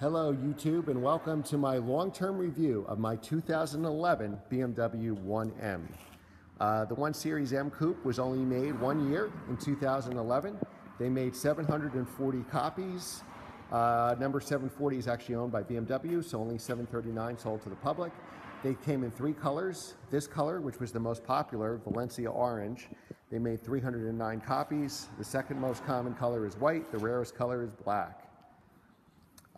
Hello, YouTube, and welcome to my long-term review of my 2011 BMW 1M. Uh, the 1 Series M Coupe was only made one year in 2011. They made 740 copies. Uh, number 740 is actually owned by BMW, so only 739 sold to the public. They came in three colors. This color, which was the most popular, Valencia Orange, they made 309 copies. The second most common color is white. The rarest color is black.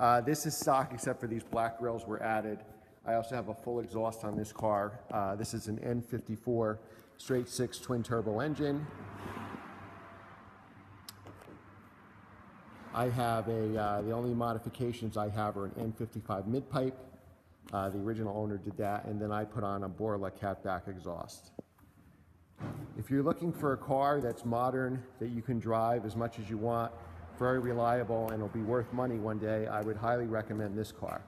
Uh, this is stock except for these black grills were added. I also have a full exhaust on this car. Uh, this is an N54 straight six twin turbo engine. I have a, uh, the only modifications I have are an N55 mid pipe. Uh, the original owner did that, and then I put on a Borla catback exhaust. If you're looking for a car that's modern, that you can drive as much as you want, very reliable and will be worth money one day, I would highly recommend this car.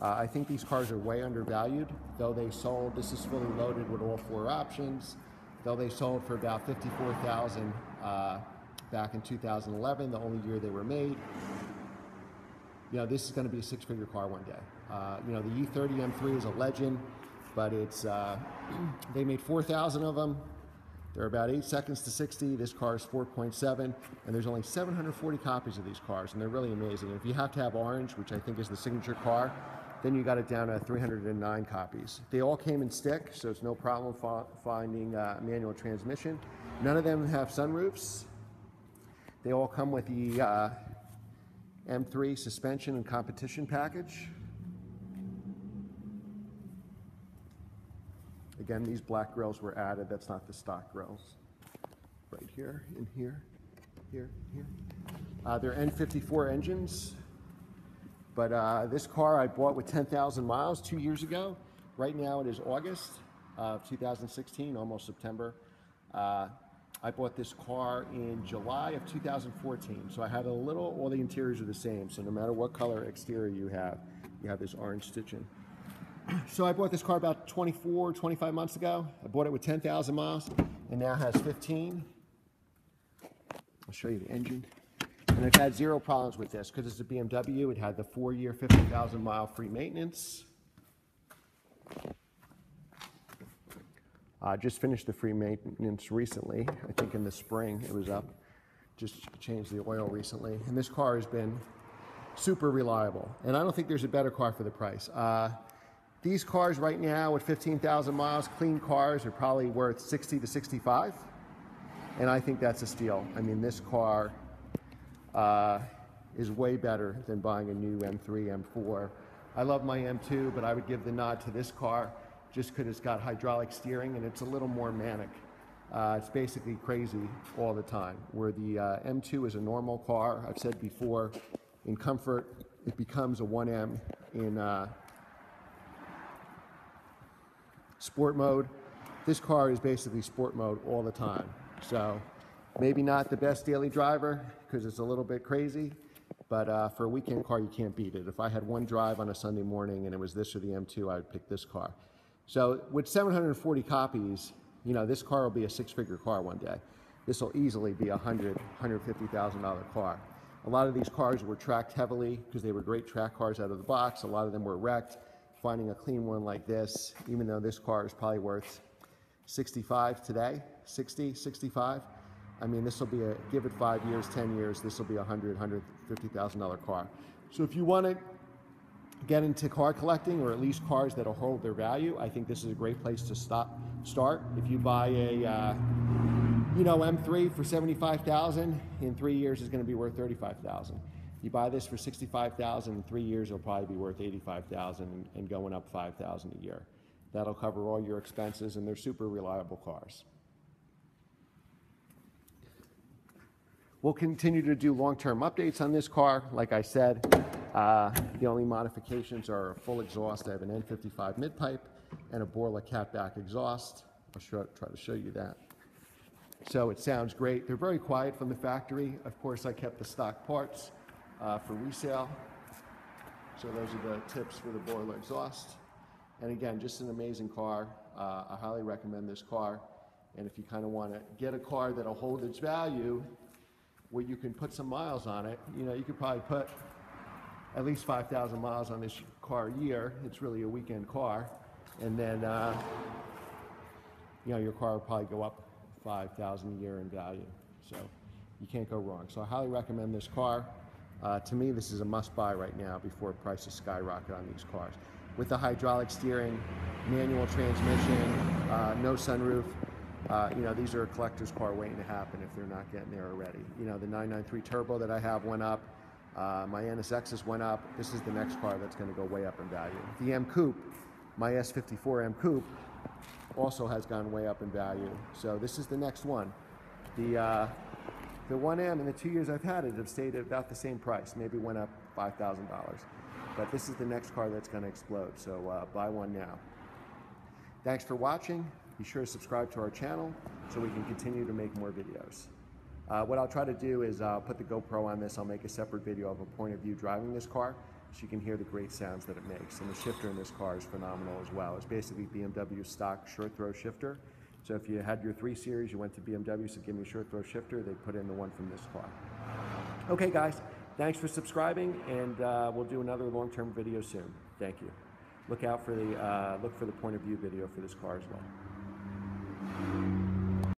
Uh, I think these cars are way undervalued, though they sold, this is fully loaded with all four options, though they sold for about 54000 uh, back in 2011, the only year they were made. You know, this is going to be a six-figure car one day. Uh, you know, the E30 M3 is a legend, but it's, uh, they made 4,000 of them. They're about 8 seconds to 60. This car is 4.7, and there's only 740 copies of these cars, and they're really amazing. And if you have to have orange, which I think is the signature car, then you got it down to 309 copies. They all came in stick, so it's no problem finding uh, manual transmission. None of them have sunroofs. They all come with the uh, M3 suspension and competition package. Again, these black grills were added. That's not the stock grills. Right here, in here, here, here. Uh, they're N54 engines. But uh, this car I bought with 10,000 miles two years ago. Right now it is August of 2016, almost September. Uh, I bought this car in July of 2014. So I had a little, all the interiors are the same. So no matter what color exterior you have, you have this orange stitching. So I bought this car about 24, 25 months ago. I bought it with 10,000 miles and now has 15. I'll show you the engine. And I've had zero problems with this because it's a BMW. It had the four-year, 50,000 mile free maintenance. I uh, just finished the free maintenance recently. I think in the spring it was up. Just changed the oil recently. And this car has been super reliable. And I don't think there's a better car for the price. Uh, these cars right now with 15,000 miles, clean cars are probably worth 60 to 65. And I think that's a steal. I mean, this car uh, is way better than buying a new M3, M4. I love my M2, but I would give the nod to this car just because it's got hydraulic steering and it's a little more manic. Uh, it's basically crazy all the time. Where the uh, M2 is a normal car, I've said before, in comfort, it becomes a 1M in uh, sport mode. This car is basically sport mode all the time. So maybe not the best daily driver because it's a little bit crazy, but uh, for a weekend car, you can't beat it. If I had one drive on a Sunday morning and it was this or the M2, I would pick this car. So with 740 copies, you know, this car will be a six-figure car one day. This will easily be a hundred, $150,000 car. A lot of these cars were tracked heavily because they were great track cars out of the box. A lot of them were wrecked finding a clean one like this, even though this car is probably worth 65 today, 60, 65. I mean, this will be a, give it five years, 10 years, this will be a $100,000, $150,000 car. So if you want to get into car collecting or at least cars that'll hold their value, I think this is a great place to stop, start. If you buy a, uh, you know, M3 for 75,000, in three years is going to be worth 35,000. You buy this for 65000 in three years, it'll probably be worth 85000 and going up 5000 a year. That'll cover all your expenses, and they're super reliable cars. We'll continue to do long-term updates on this car. Like I said, uh, the only modifications are a full exhaust. I have an N55 mid-pipe and a Borla catback exhaust. I'll show, try to show you that. So it sounds great. They're very quiet from the factory. Of course, I kept the stock parts uh, for resale. So those are the tips for the Borla exhaust. And again, just an amazing car. Uh, I highly recommend this car. And if you kind of want to get a car that'll hold its value, where you can put some miles on it, you know, you could probably put at least 5,000 miles on this car a year. It's really a weekend car. And then, uh, you know, your car will probably go up 5,000 a year in value. So you can't go wrong. So I highly recommend this car. Uh, to me, this is a must buy right now before prices skyrocket on these cars. With the hydraulic steering, manual transmission, uh, no sunroof, uh, you know, these are a collector's car waiting to happen if they're not getting there already. You know, the 993 Turbo that I have went up. Uh, my NSXs went up. This is the next car that's going to go way up in value. The M Coupe, my S54 M Coupe, also has gone way up in value. So this is the next one. The uh, the 1M in the two years I've had it have stayed at about the same price. Maybe went up five thousand dollars. But this is the next car that's going to explode. So uh, buy one now. Thanks for watching. Be sure to subscribe to our channel so we can continue to make more videos. Uh, what I'll try to do is I'll put the GoPro on this. I'll make a separate video of a point of view driving this car so you can hear the great sounds that it makes. And the shifter in this car is phenomenal as well. It's basically BMW stock short throw shifter. So if you had your 3 Series, you went to BMW, so give me a short throw shifter, they put in the one from this car. Okay guys, thanks for subscribing and uh, we'll do another long-term video soon. Thank you. Look out for the, uh, look for the point of view video for this car as well.